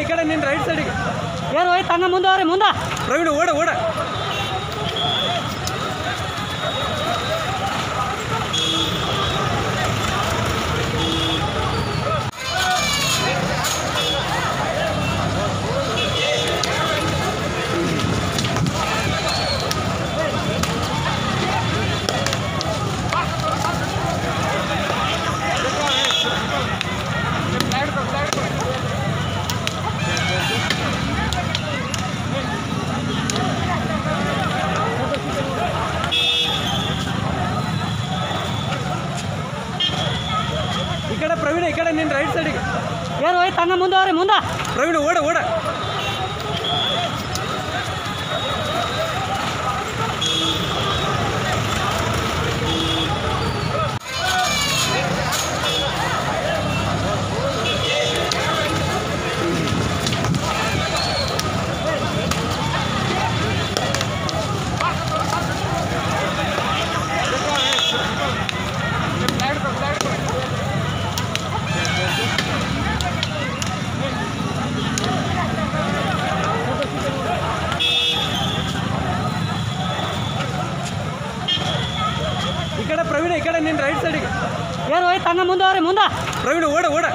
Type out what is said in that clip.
ಈ ಕಡೆ ನಿನ್ನ ರೈಟ್ ಸೈಡಿಗೆ ಏನು ಹೋಯ್ತು? ಹಂಗ ಮುಂದೆ ಅವ್ರಿ ಮುಂದೆ. ಪ್ರವೀಣ್ ಓಡ ಓಡ. ಈ ಕಡೆ ನಿನ್ನ ರೈಟ್ ಸೈಡಿಗೆ ಏನು ಹೋಯ್ತು? ಹಂಗ ಮುಂದೆ ಅವ್ರಿ ಮುಂದೆ. ಪ್ರವೀಣ್ ಓಡ ಓಡ. ಈ ಕಡೆ ನಿನ್ನ ರೈಟ್ ಸೈಡಿಗೆ ಏನು ಹೋಯ್ತು? ಅಣ್ಣ ಮುಂದೆ ಅವ್ರಿ ಮುಂದೆ. ಪ್ರವೀಣ್ ಓಡ ಓಡ.